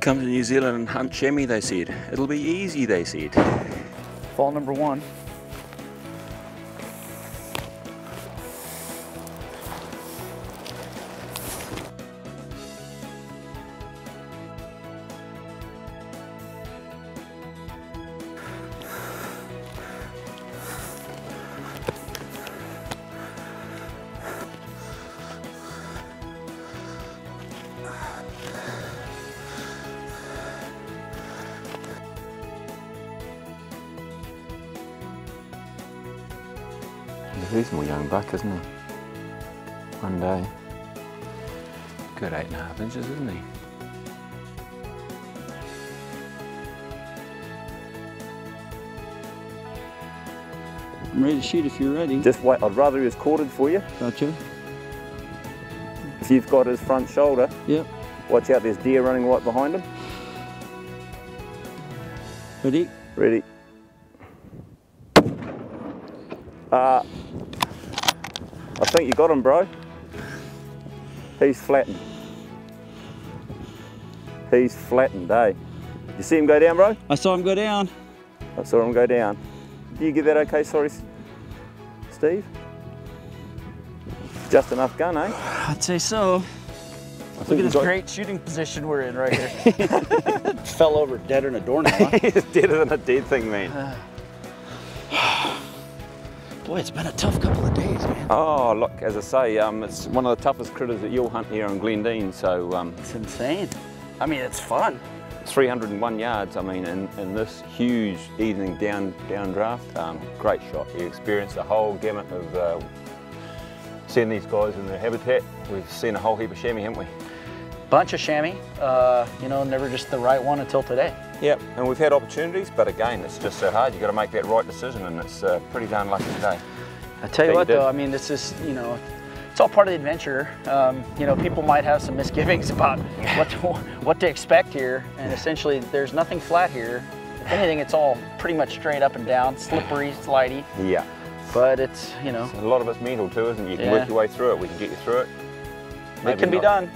Come to New Zealand and hunt chamois, they said. It'll be easy, they said. Fall number one. He's more young buck, isn't he? One day. Good eight and a half inches, isn't he? I'm ready to shoot if you're ready. Just wait, I'd rather he was quartered for you. Gotcha. If you've got his front shoulder, Yep. watch out, there's deer running right behind him. Ready? Ready. Uh, I think you got him, bro. He's flattened. He's flattened, eh? You see him go down, bro? I saw him go down. I saw him go down. Do you get that okay? Sorry, Steve? Just enough gun, eh? I'd say so. I Look at this got- great shooting position we're in right here. Fell over dead in a doornail. huh? He's deader than a dead thing, man. Boy, it's been a tough couple of days, man. Oh, look, as I say, um, it's one of the toughest critters that you'll hunt here in Glen Dene, so um, It's insane. I mean, it's fun. 301 yards, I mean, in, in this huge evening down downdraft, um, great shot. You experience the whole gamut of uh, seeing these guys in their habitat. We've seen a whole heap of chamois, haven't we? Bunch of chamois. Uh, you know, never just the right one until today. Yep, and we've had opportunities, but again, it's just so hard. You've got to make that right decision, and it's uh, pretty darn lucky today. I tell you you what, did. though, I mean, this is, you know, it's all part of the adventure. Um, you know, people might have some misgivings about what to, what to expect here, and essentially, there's nothing flat here. If anything, it's all pretty much straight up and down, slippery, slidey. Yeah, But it's, you know, a lot of it's mental too, isn't it? You can Yeah. work your way through it. We can get you through it. it Maybe can be done.